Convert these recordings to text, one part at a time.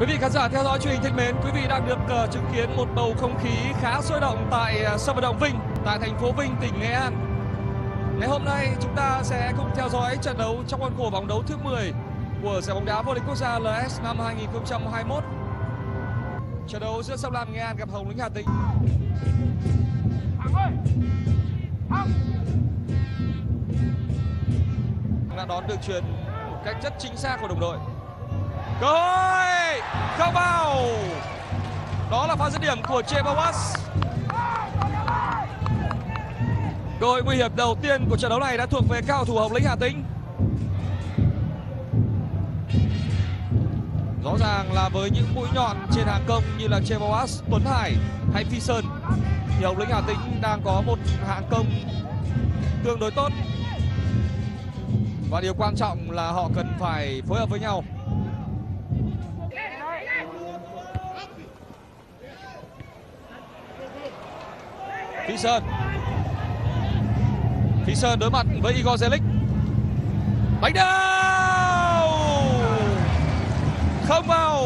Quý vị khán giả theo dõi truyền hình thân mến, quý vị đang được uh, chứng kiến một bầu không khí khá sôi động tại uh, sân vận động Vinh, tại thành phố Vinh, tỉnh Nghệ An. Ngày hôm nay chúng ta sẽ cùng theo dõi trận đấu trong khuôn khổ vòng đấu thứ 10 của giải bóng đá vô địch quốc gia LS năm 2021. Trận đấu giữa Sông Lam Nghệ An gặp Hồng Lĩnh Hà Tĩnh. đã đón được truyền một cách rất chính xác của đồng đội cơ hội không vào đó là pha dứt điểm của Chebawas cơ hội nguy hiểm đầu tiên của trận đấu này đã thuộc về cao thủ Hồng Lĩnh Hà Tĩnh. Rõ ràng là với những mũi nhọn trên hàng công như là Chebawas, Tuấn Hải hay Phi Sơn thì Hồng Lĩnh Hà Tĩnh đang có một hàng công tương đối tốt. Và điều quan trọng là họ cần phải phối hợp với nhau. Phí Sơn. Phí Sơn đối mặt với Igor Zelic đánh đầu không vào.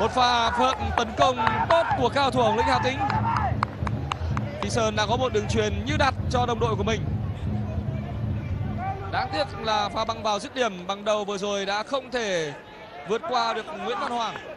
Một pha phận tấn công tốt của cao thủ Hồng Lĩnh Hà Tĩnh. Phí Sơn đã có một đường truyền như đặt cho đồng đội của mình. Đáng tiếc là pha băng vào dứt điểm bằng đầu vừa rồi đã không thể vượt qua được Nguyễn Văn Hoàng.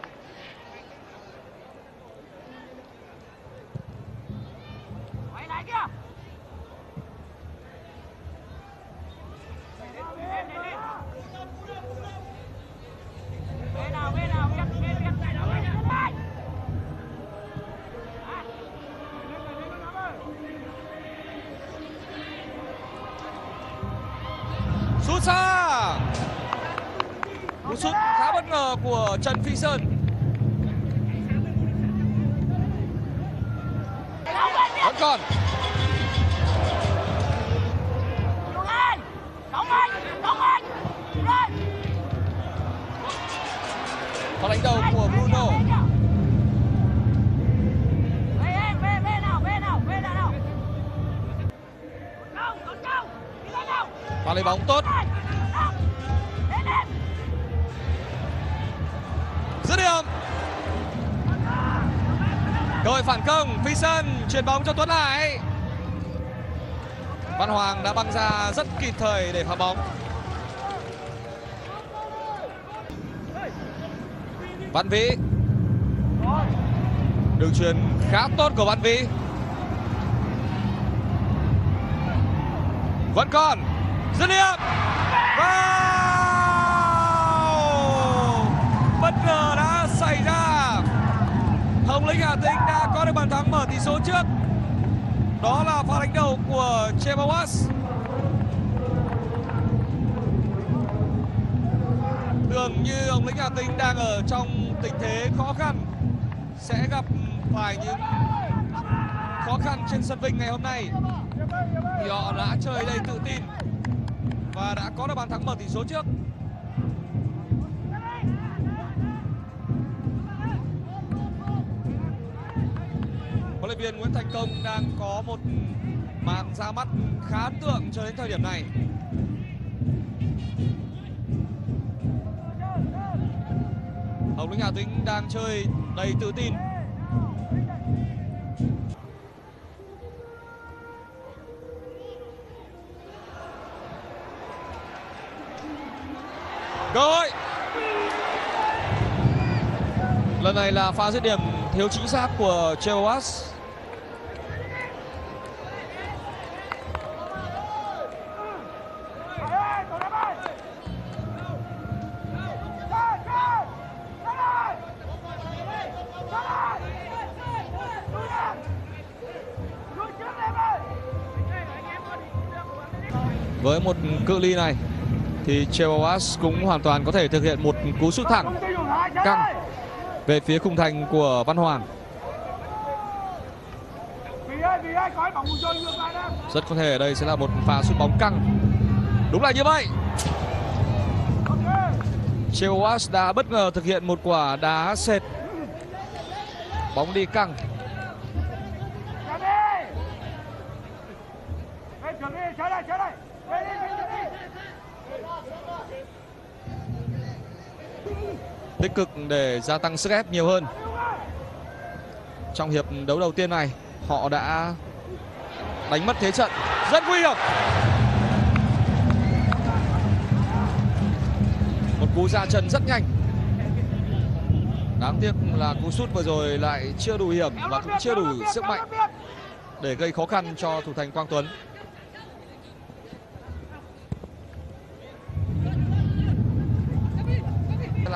Xa. Cú sút khá bất ngờ của trần phi sơn. Vẫn còn. Pha đánh đầu của bruno. Pha lấy bóng tốt. Đội phản công, phi sơn chuyển bóng cho tuấn hải. Văn hoàng đã băng ra rất kịp thời để phá bóng. Văn vĩ. Đường truyền khá tốt của văn vĩ. Vẫn còn. Dứt điểm. Vào tỷ số trước. Đó là pha đánh đầu của Chebawas tưởng như ông lĩnh hà tĩnh đang ở trong tình thế khó khăn, sẽ gặp phải những khó khăn trên sân vinh ngày hôm nay. Thì họ đã chơi đầy tự tin và đã có được bàn thắng mở tỷ số trước. Viên Nguyễn Thành Công đang có một màn ra mắt khá ấn tượng cho đến thời điểm này. Hồng Lĩnh Hà Tĩnh đang chơi đầy tự tin. Cơ hội. Lần này là pha dứt điểm thiếu chính xác của Chewas với một cự ly này, thì Chewas cũng hoàn toàn có thể thực hiện một cú sút thẳng căng về phía khung thành của Văn Hoàng. Rất có thể ở đây sẽ là một pha sút bóng căng. Đúng là như vậy. Chewas đã bất ngờ thực hiện một quả đá sệt. Bóng đi căng. Tích cực để gia tăng sức ép nhiều hơn. Trong hiệp đấu đầu tiên này, họ đã đánh mất thế trận rất nguy hiểm. Một cú ra chân rất nhanh. Đáng tiếc là cú sút vừa rồi lại chưa đủ hiểm và cũng chưa đủ sức mạnh để gây khó khăn cho thủ thành Quang Tuấn.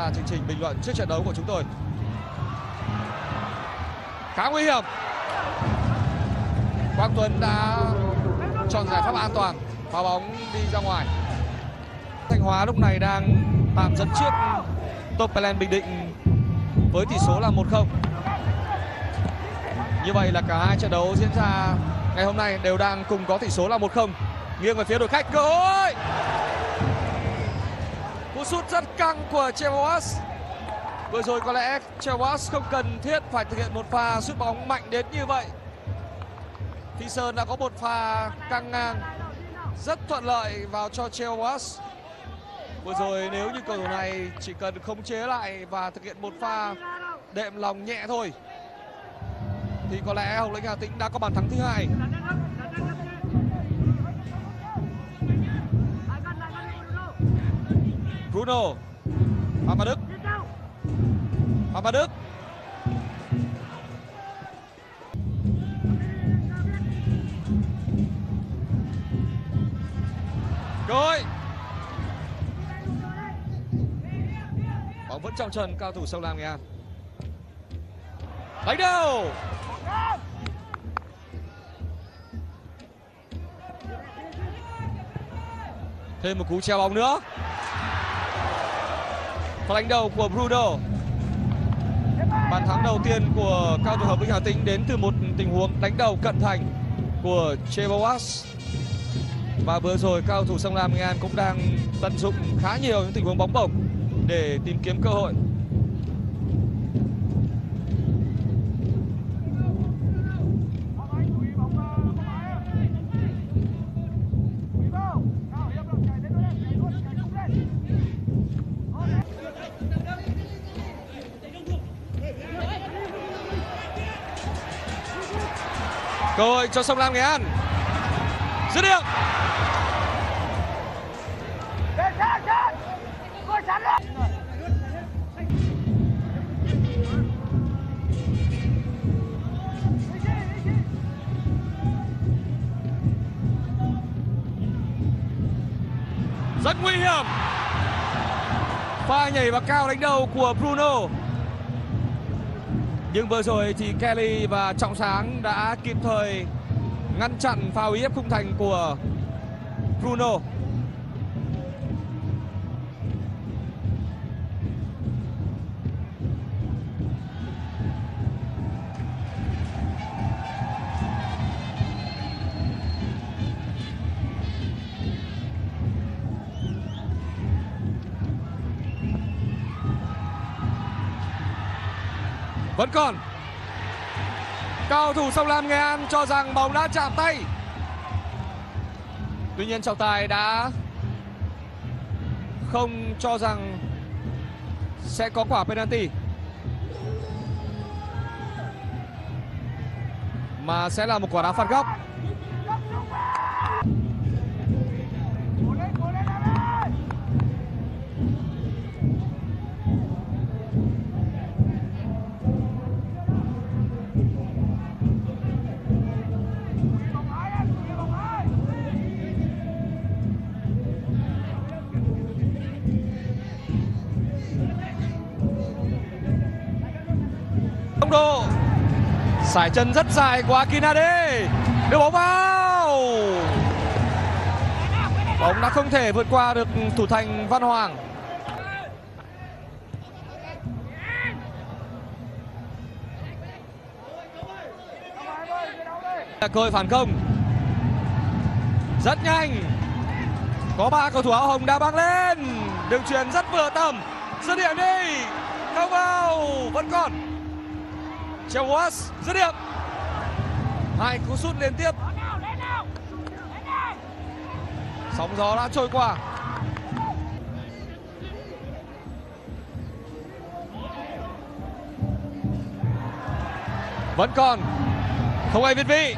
Là chương trình bình luận trước trận đấu của chúng tôi. Khá nguy hiểm. Quang Tuấn đã chọn giải pháp an toàn, phá bóng đi ra ngoài. Thanh Hóa lúc này đang tạm dẫn trước Topelen Bình Định với tỷ số là 1-0. Như vậy là cả hai trận đấu diễn ra ngày hôm nay đều đang cùng có tỷ số là 1-0. Nghiêng về phía đội khách cơ hội. Cú sút rất căng của Chewas. Vừa rồi có lẽ Chewas không cần thiết phải thực hiện một pha sút bóng mạnh đến như vậy. Thi Sơn đã có một pha căng ngang, rất thuận lợi vào cho Chewas. Vừa rồi nếu như cầu thủ này chỉ cần khống chế lại và thực hiện một pha đệm lòng nhẹ thôi, thì có lẽ Hồng Lĩnh Hà Tĩnh đã có bàn thắng thứ hai. Bruno. Phạm Văn Đức. Phạm Văn Đức. Rồi, Bóng vẫn trong chân cao thủ sông Lam Nghệ An. Đánh đầu Thêm một cú treo bóng nữa. Pha đánh đầu của Bruno. Bàn thắng đầu tiên của cao thủ Hợp Vĩnh Hà Tĩnh đến từ một tình huống đánh đầu cận thành của Cheboas. Và vừa rồi cao thủ sông Lam Nghệ An cũng đang tận dụng khá nhiều những tình huống bóng bổng để tìm kiếm cơ hội. Cơ hội cho sông lam nghệ an. Dứt điểm. Rất nguy hiểm. Pha nhảy và cao đánh đầu của Bruno nhưng vừa rồi thì Kelly và Trọng Sáng đã kịp thời ngăn chặn pha uy hiếp khung thành của Bruno. Vẫn còn. Cao thủ sông lam nghệ an cho rằng bóng đã chạm tay. Tuy nhiên trọng tài đã không cho rằng sẽ có quả penalty. Mà sẽ là một quả đá phạt góc. Sải chân rất dài của Akinade. Đưa bóng vào. Bóng đã không thể vượt qua được thủ thành Văn Hoàng. Cơ hội phản công. Rất nhanh. Có ba cầu thủ áo hồng đã băng lên. Đường truyền rất vừa tầm. Dứt điểm đi. Không vào. Vẫn còn. Treo dứt điểm. Hai cú sút liên tiếp. Sóng gió đã trôi qua. Vẫn còn. Không ai việt vị.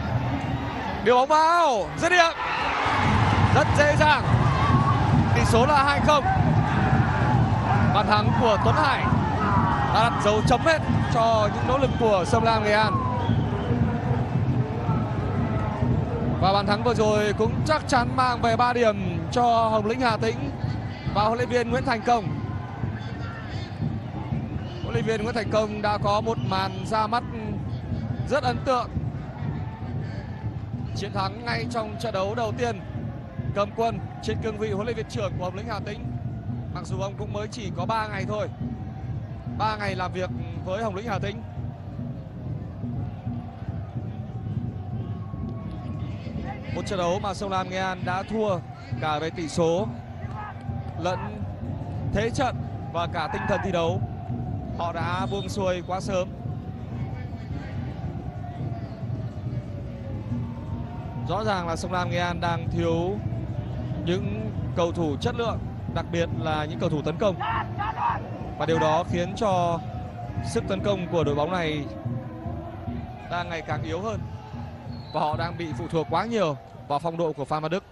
Điều bóng vào. Dứt điểm. Rất dễ dàng. Tỷ số là 2-0. Bàn thắng của Tuấn Hải đã đặt dấu chấm hết cho những nỗ lực của Sông Lam Nghệ An. Và bàn thắng vừa rồi cũng chắc chắn mang về 3 điểm cho Hồng Lĩnh Hà Tĩnh và huấn luyện viên Nguyễn Thành Công. Huấn luyện viên Nguyễn Thành Công đã có một màn ra mắt rất ấn tượng. Chiến thắng ngay trong trận đấu đầu tiên cầm quân trên cương vị huấn luyện viên trưởng của Hồng Lĩnh Hà Tĩnh. Mặc dù ông cũng mới chỉ có 3 ngày thôi. 3 ngày làm việc với Hồng Lĩnh Hà Tĩnh. Một trận đấu mà Sông Lam Nghệ An đã thua cả về tỷ số lẫn thế trận và cả tinh thần thi đấu. Họ đã buông xuôi quá sớm. Rõ ràng là Sông Lam Nghệ An đang thiếu những cầu thủ chất lượng, đặc biệt là những cầu thủ tấn công. Và điều đó khiến cho sức tấn công của đội bóng này đang ngày càng yếu hơn. Và họ đang bị phụ thuộc quá nhiều vào phong độ của Phan Văn Đức.